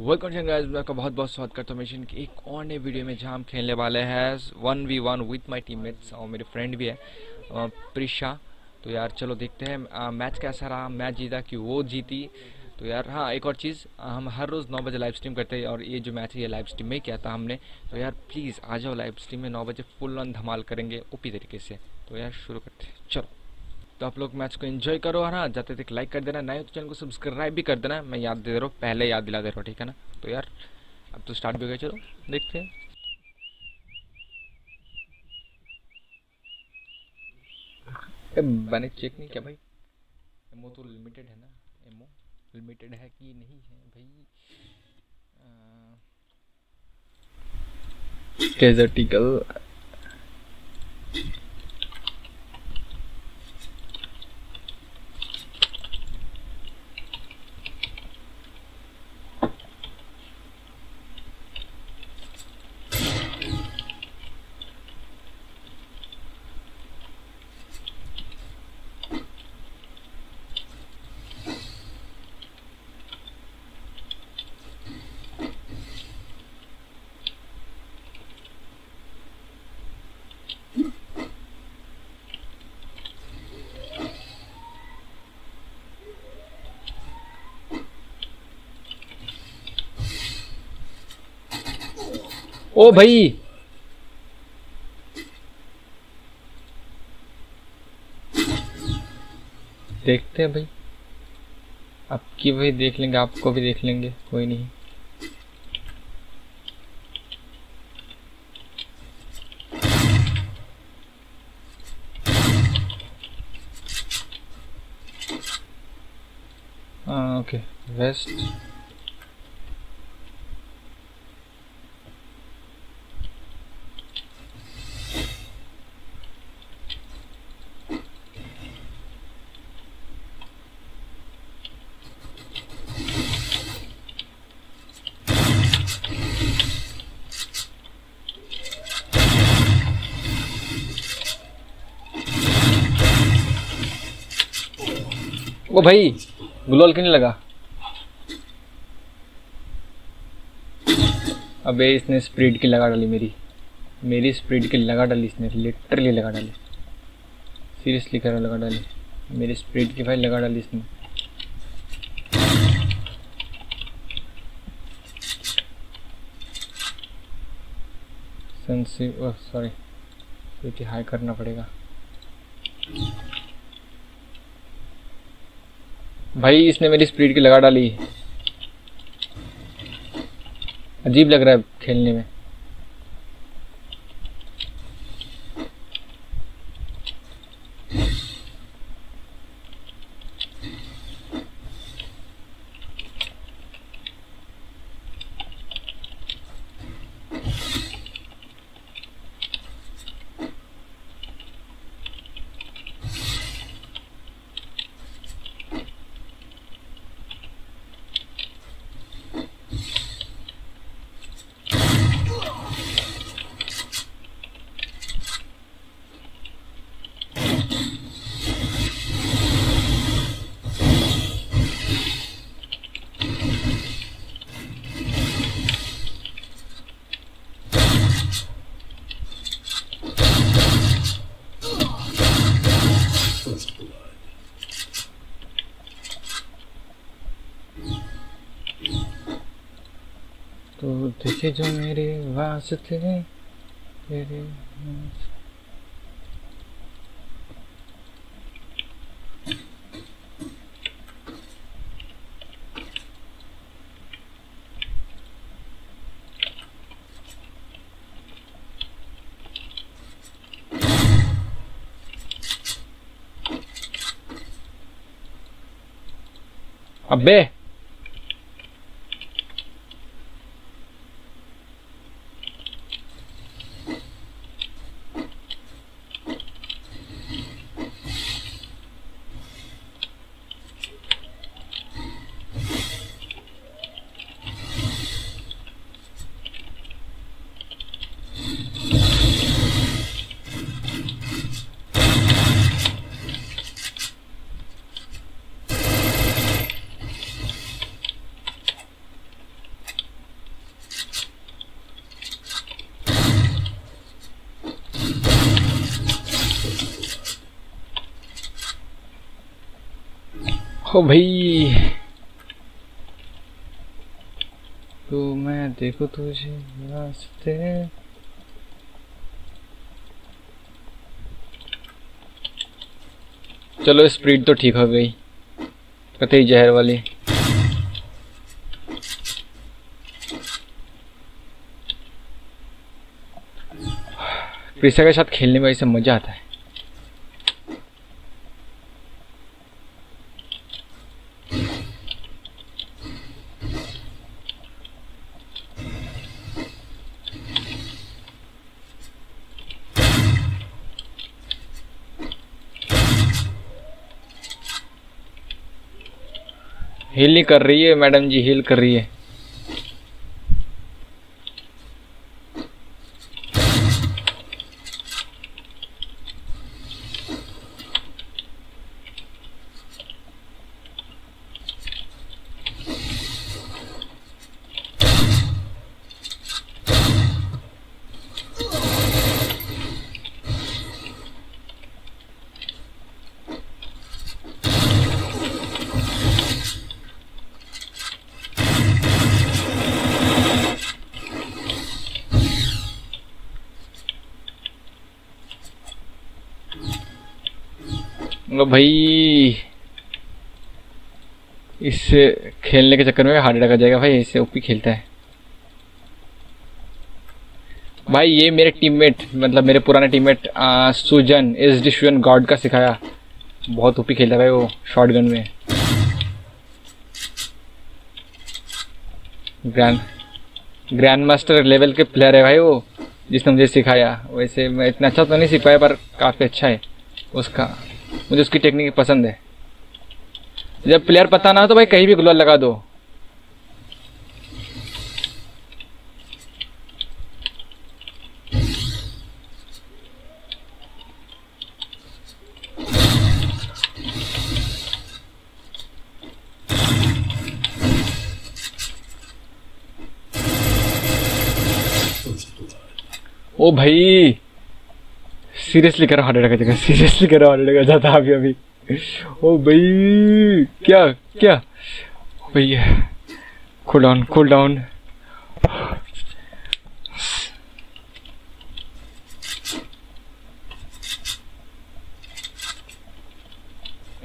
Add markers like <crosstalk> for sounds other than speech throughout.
Welcome guys मैं आपका बहुत बहुत स्वागत करता हूँ मिशन की एक और नए वीडियो में जहाँ हम खेलने वाले हैं one v one with my teammates और मेरे फ्रेंड भी है प्रिशा। तो यार चलो देखते हैं अ, मैच कैसा रहा मैच जीता कि वो जीती। तो यार हाँ एक और चीज़ हम हर रोज़ नौ बजे लाइव स्ट्रीम करते हैं और ये जो मैच है ये लाइव स्ट्रीम में किया था हमने। तो यार प्लीज़ आ जाओ लाइव स्ट्रीम में नौ बजे फुल ऑन धमाल करेंगे ओपी तरीके से। तो यार शुरू करते हैं चलो। तो आप लोग मैच को एंजॉय करो हाँ जाते तक लाइक कर देना, नए तो चैनल को सब्सक्राइब भी कर देना। मैं याद दे रहा हूँ, पहले याद दिला दे रहा हूँ, ठीक है ना? तो यार, अब तो स्टार्ट भी हो गया, चलो, देखते हैं। मैंने चेक नहीं किया भाई। एमओ तो लिमिटेड है ना? एमओ लिमिटेड है कि नहीं है भाई? कैजर्टिकल ओ भाई। देखते हैं भाई। आपकी भाई देख लेंगे आपको भी देख लेंगे कोई नहीं। हाँ ओके। वेस्ट ओ भाई, गुलाल क्यों नहीं लगा? अबे, इसने स्प्रीड की लगा डाली मेरी। मेरी स्प्रीड की लगा डाली इसने लिटरली लगा डाली। सीरियसली कह रहा लगा डाली। मेरी स्प्रीड की भाई लगा डाली इसने। सेंसी ओह सॉरी हाई करना पड़ेगा। भाई इसने मेरी स्पीड की लगा डाली। अजीब लग रहा है खेलने में। तो देखे जो मेरे वास्ते तेरे अबे! ओ भाई। तो मैं देखो तुझे रास्ते चलो स्प्रीड तो ठीक हो गई। कतई जहर वाली। प्रिसा के साथ खेलने में ऐसे मज़ा आता है। हील नहीं कर रही है मैडम जी हील कर रही है मतलब भाई, इससे खेलने के चक्कर में हार्ट अटैक आ जाएगा भाई, इससे ओपी खेलता है। भाई, ये मेरे टीममेट मतलब मेरे पुराने teammate Sujan S D Sujan god का सिखाया। बहुत ओपी खेलता है भाई वो शॉर्ट गन में। ग्रैंड ग्रैंड मास्टर लेवल के प्लेयर है भाई वो, जिसने मुझे सिखाया। वैसे मैं इतना अच्छा तो नहीं सीख पाया पर काफ़ी अच्छा है। उसका मुझे उसकी टेक्निक पसंद है। जब प्लेयर पता ना हो तो भाई कहीं भी ग्लोअर लगा दो। ओ भाई सीरियसली करो हार्ट अटैक जगह सीरियसली करो हार्ट अटैक जाता अभी अभी। ओ भाई, क्या क्या? भैया cool down cool down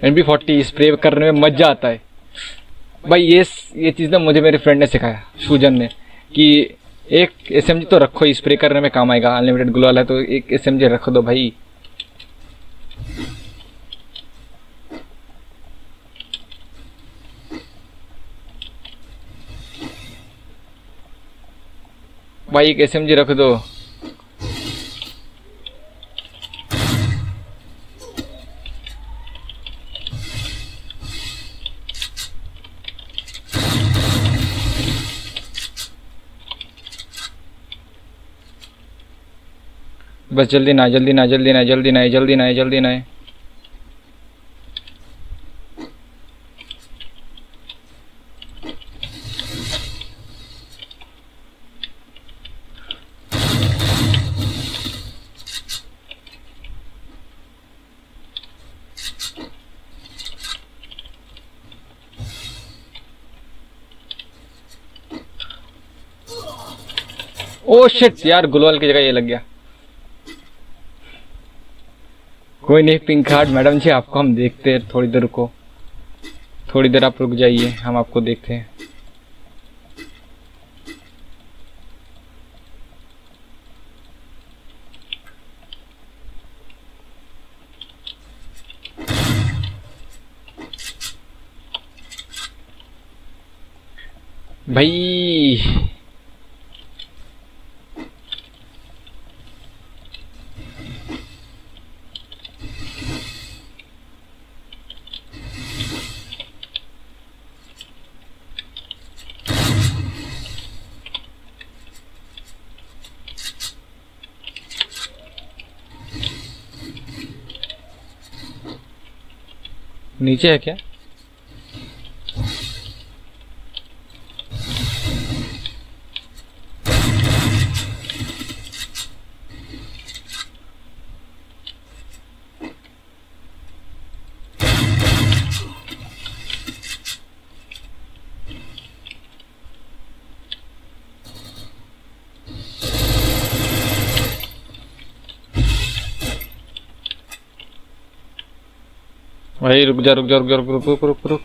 N B forty spray करने में मज़ा आता है। भाई, ये ये चीज़ ना मुझे मेरे फ्रेंड ने सिखाया सूजन ने, कि एक एस तो रखो स्प्रे करने में काम आएगा अनलिमिटेड ग्लो वाला है तो एक एस रख दो भाई। भाई एक एस रख दो। बस जल्दी ना जल्दी ना जल्दी ना जल्दी ना जल्दी ना जल्दी ना ओ शिट यार, गुलवाल की जगह ये लग गया। कोई नहीं पिंक कार्ड मैडम जी, आपको हम देखते हैं थोड़ी देर को। थोड़ी देर आप रुक जाइए, हम आपको देखते हैं। भाई नीचे है क्या? भाई रुक जा रुक जा रुक जा रुक रुक रुक रुक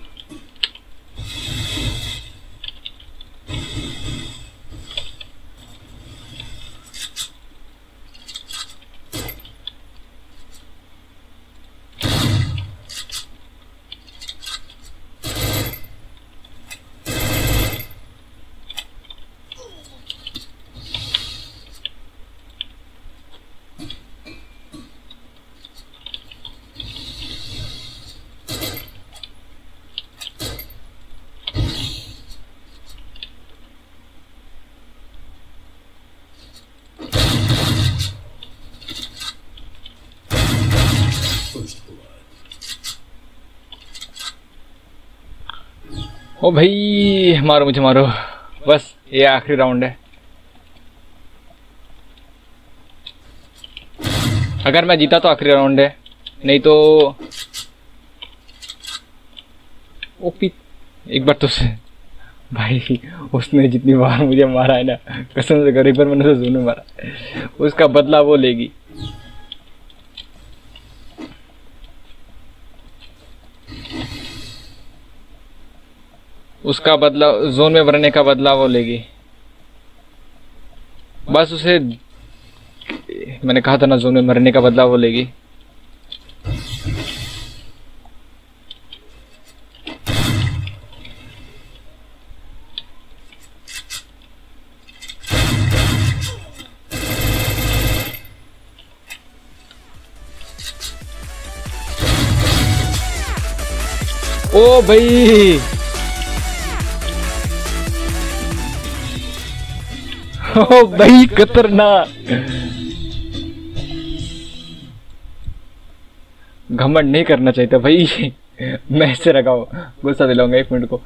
ओ भाई, मारो मुझे, मारो। बस, ये आखिरी राउंड है। अगर मैं जीता तो आखिरी राउंड है। नहीं तो ओ पी एक बार तो से भाई, उसने जितनी बार मुझे मारा है ना, कसम से गरीब पर मैंने उसे जोन मारा। उसका बदला वो लेगी। उसका बदला, जोन में भरने का बदला वो लेगी। बस उसे, मैंने कहा था ना, जोन में मरने का बदला वो लेगी। ओ भाई! भाई, खतरनाक। घमंड नहीं करना चाहिए था भाई। <laughs> मैं से लगाओ गुस्सा दिलाऊँगा एक मिनट को।